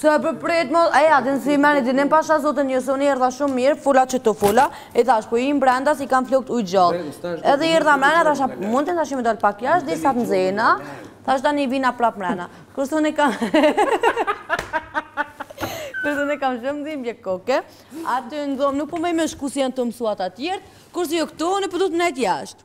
Pse për pret më, e atin si meni dinim pasha zotën një sonte erdha shumë mirë, fula që të fula, i thash po hy brenda si kam flokt ujë gjallë. Edhe i erdha mrena, thasha mund të thashë me dalë pak jashtë, di sa të nxena, thash tani i vina prap mrena. Kërë thoni kam... Kur thoni kam shumë dhimbje koke, aty në dhomë nuk po me me shku si janë të mësuar të tjerët, kërë si jo këtu, në përdut po me nejt jashtë.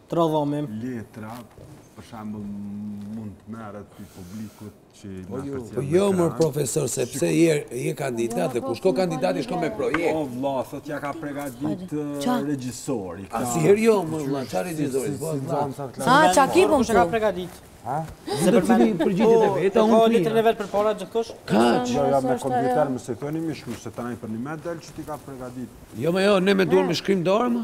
Tradhomim. Letra, për shembull, mund të merret prej publikut që na po përcjell. Po jo mor profesor sepse je je kandidat dhe ku shkon kandidati shkon me projekt. Po vlla, sot ja ka përgatit regjisori. A si herë jo mor vlla, ça regjisori? Po vlla. A ça ki po ka përgatit? Ha? Se për mu përgjigjet e po, veta, unë përgjigjet. Ka level për para gjithë kush? Ka që? Jo, jo, me kompjuter, më se thoni mi shkush, se të nëjë për një me dalë që ti ka përgatit. Jo, me jo, ne e duam me shkrim dore, më?